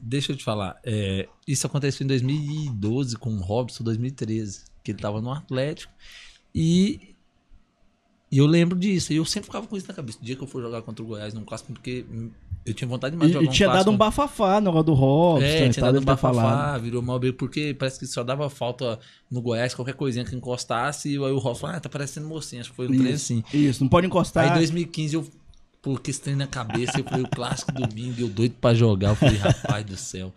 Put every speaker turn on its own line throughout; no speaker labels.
Deixa eu te falar. é, isso aconteceu em 2012 com o Robson, 2013. Que ele tava no Atlético. E, e eu lembro disso. E eu sempre ficava com isso na cabeça. O dia que eu for jogar contra o Goiás num clássico, porque eu tinha vontade demais
E,
de jogar
e tinha dado um bafafá no negócio do Robson.
É,
e
tinha dado um
tá
bafafá, virou mal briga, porque parece que só dava falta no Goiás, qualquer coisinha que encostasse, e aí o Robson falou, ah, tá parecendo mocinho, acho que foi um trem assim.
Isso, não pode encostar.
Aí em 2015 eu coloquei esse trem na cabeça, eu falei, o clássico domingo, eu doido pra jogar. Eu falei, rapaz do céu,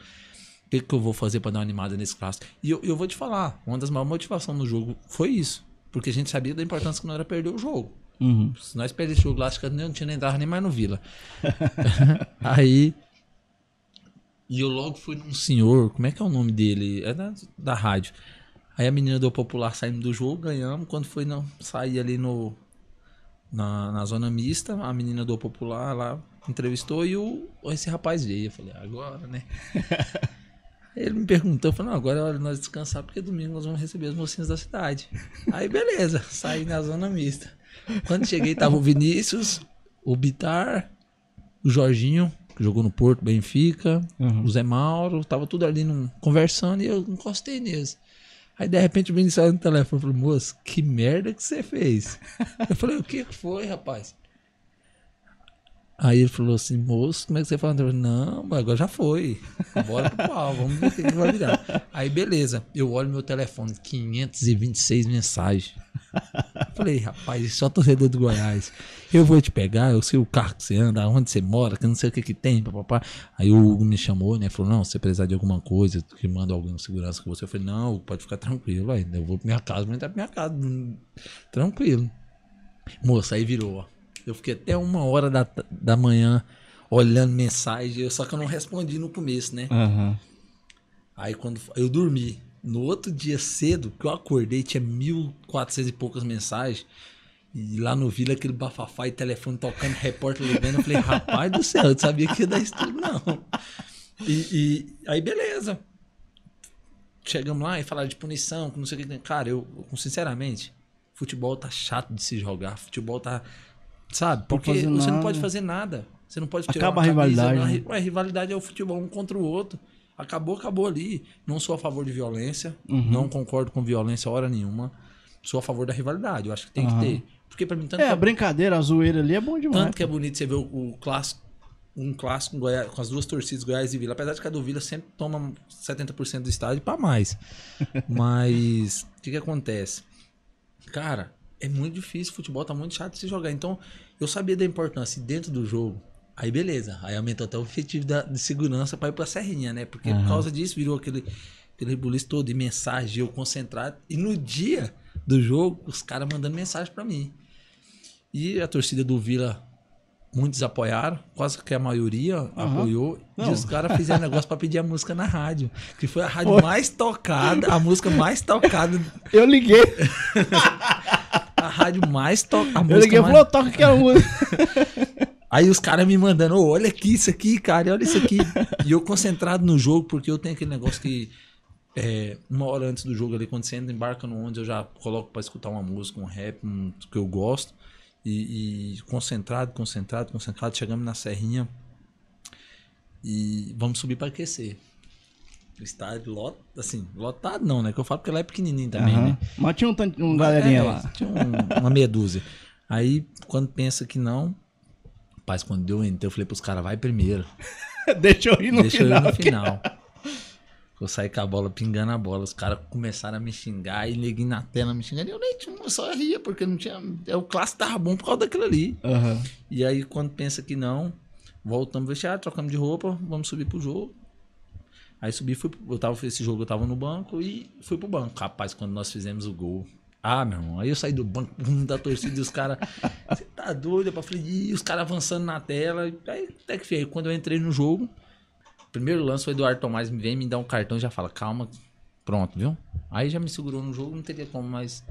o que, que eu vou fazer pra dar uma animada nesse clássico? E eu, eu vou te falar, uma das maiores motivações no jogo foi isso. Porque a gente sabia da importância que não era perder o jogo.
Uhum.
Se nós perdesse o jogo lá, acho que eu não tinha nem entrado nem mais no Vila. Aí. E eu logo fui num senhor, como é que é o nome dele? É da, da rádio. Aí a menina do Popular saindo do jogo, ganhamos. Quando foi não, sair ali no, na, na zona mista, a menina do Popular lá entrevistou e o, esse rapaz veio. Eu falei, agora, né? Aí Ele me perguntou, não, agora é hora de nós descansar, porque domingo nós vamos receber as mocinhas da cidade. Aí beleza, saí na zona mista. Quando cheguei, tava o Vinícius, o Bitar, o Jorginho, que jogou no Porto, Benfica,
Uhum.
o Zé Mauro, tava tudo ali num- conversando e eu encostei neles. Aí de repente o Vinícius saiu no telefone e falou, moço, que merda que você fez? Eu falei, o que foi, rapaz? Aí ele falou assim, moço, como é que você fala? Eu falei, não, agora já foi. Bora pro pau, vamos ver o que vai virar. Aí beleza, eu olho meu telefone, 526 mensagens. Falei, rapaz, isso é só torcedor do Goiás. Eu vou te pegar, eu sei o carro que você anda, onde você mora, que não sei o que que tem, papapá. Aí o Hugo me chamou, né? Falou, não, se você precisar de alguma coisa, que manda alguém de segurança com você. Eu falei, não, pode ficar tranquilo, aí. Eu vou pra minha casa, vou entrar pra minha casa. Tranquilo. Moça, aí virou, ó. Eu fiquei até uma hora da, da manhã olhando mensagem, só que eu não respondi no começo, né?
Aham.
Aí quando eu dormi, no outro dia cedo, que eu acordei, tinha 1.400 e poucas mensagens. E lá no Vila, aquele bafafá e telefone tocando, repórter ligando. Eu falei, rapaz do céu, eu não sabia que ia dar isso tudo, não. E, e aí, beleza. Chegamos lá e falaram de punição, que não sei o que. tem. Cara, eu, sinceramente, futebol tá chato de se jogar. Futebol tá. Sabe? Porque você não
nada.
pode fazer nada. Você não pode tirar
Acaba a
camisa,
rivalidade,
uma
né?
Ué, rivalidade é o futebol um contra o outro. Acabou, acabou ali. Não sou a favor de violência.
Uhum.
Não concordo com violência hora nenhuma. Sou a favor da rivalidade. Eu acho que tem
Aham.
que ter. Porque pra mim, tanto,
É,
que,
a
é,
brincadeira, a zoeira ali é bom demais.
tanto que é bonito você ver o, o clássico. Um clássico com, Goiás- com as duas torcidas, Goiás e Vila. Apesar de que a do Vila sempre toma 70% do estádio pra mais. Mas o que, que acontece? Cara, é muito difícil. Futebol tá muito chato de se jogar. Então, eu sabia da importância dentro do jogo. Aí beleza, aí aumentou até o efetivo da, de segurança pra ir pra Serrinha, né? Porque
Aham.
por causa disso virou aquele, aquele rebuliço todo de mensagem, eu concentrado. E no dia do jogo, os caras mandando mensagem pra mim. E a torcida do Vila, muitos apoiaram, quase que a maioria apoiou.
Não.
E os caras fizeram negócio pra pedir a música na rádio. Que foi a rádio
Foi.
mais tocada, a música mais tocada,
Eu liguei,
a rádio mais tocada.
eu liguei e falou, toca aquela música.
Aí os caras me mandando, "Ô, olha aqui isso aqui, cara, olha isso aqui. e eu concentrado no jogo, porque eu tenho aquele negócio que é, uma hora antes do jogo ali, quando você entra, embarca no onde eu já coloco pra escutar uma música, um rap, um que eu gosto. E, e concentrado, concentrado, concentrado, chegamos na serrinha e vamos subir pra aquecer. O estádio lot, assim, lotado não, né? Que eu falo porque lá é pequenininho também,
Aham.
né?
Mas tinha um, um galerinha
É,
lá.
Tinha um- uma meia dúzia. Aí, quando pensa que não, rapaz, quando deu entrei, eu falei pros caras, vai primeiro.
Deixa eu ir no
deixa
final.
eu ir no final. Eu saí com a bola, pingando a bola. Os caras começaram a me xingar e neguinho na tela me xingando. E eu nem tinha, eu só ria, porque não tinha. É, o clássico tava bom por causa daquilo ali.
Aham.
E aí, quando pensa que não, voltamos ao vestiário, trocamos de roupa, vamos subir pro jogo. Aí subi, fui, pro- eu tava, esse jogo eu tava no banco e fui pro banco. Rapaz, quando nós fizemos o gol. Ah, meu irmão, aí eu saí do banco da torcida e os caras. Você tá doido? Eu falei, e os caras avançando na tela. Aí até que feio. Quando eu entrei no jogo, primeiro lance, o Eduardo Tomás me vem me dá um cartão e já fala, calma, pronto, viu? Aí já me segurou no jogo, não teria como mais.